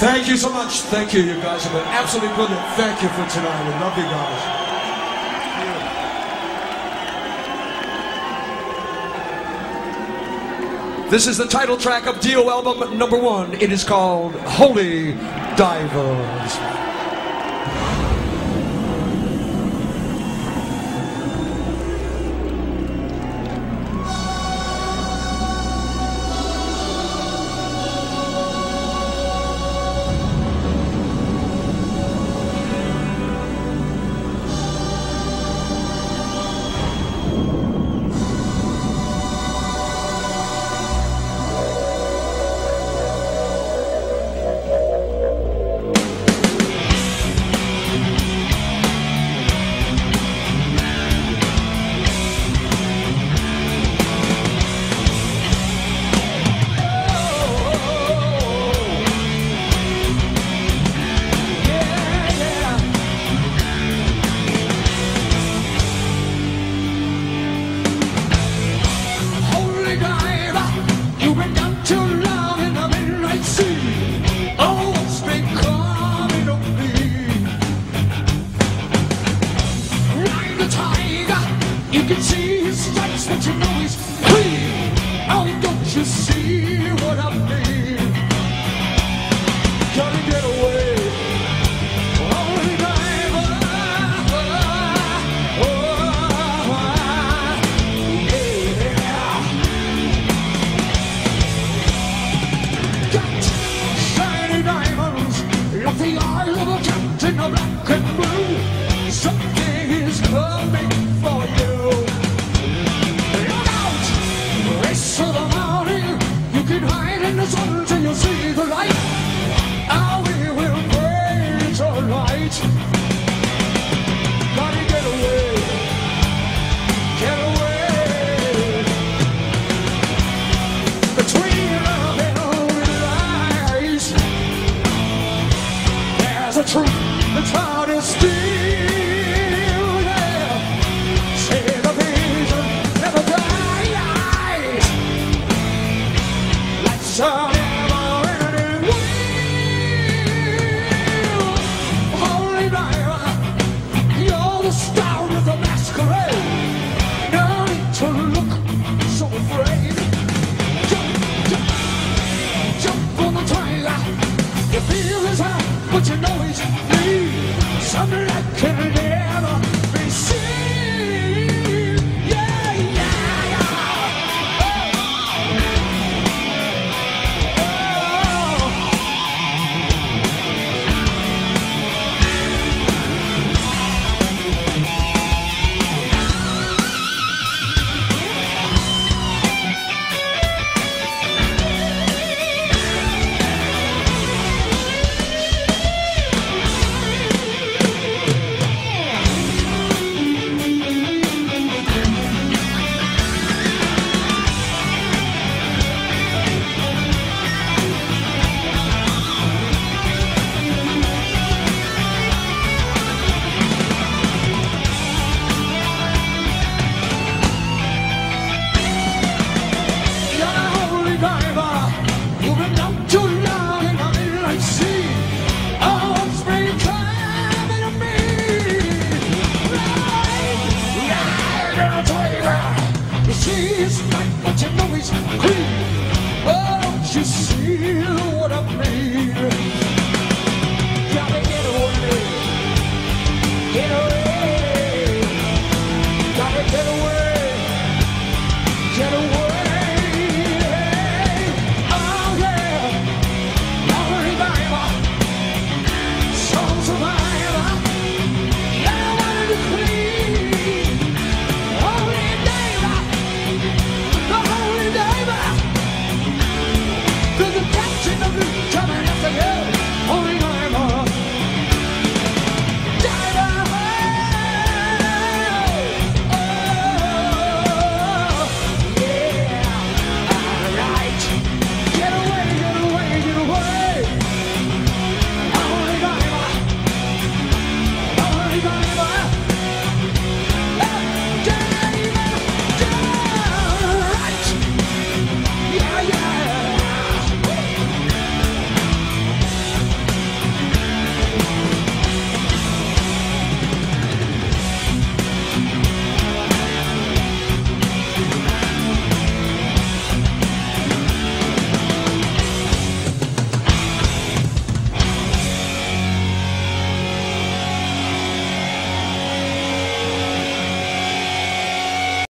Thank you so much. Thank you. You guys have been absolutely brilliant. Thank you for tonight. We love you guys. This is the title track of Dio album number one. It is called Holy Divers. You can see his stripes, but you know he's clean. Oh, don't you see what I mean? I'm like cheese, but you know he's queen.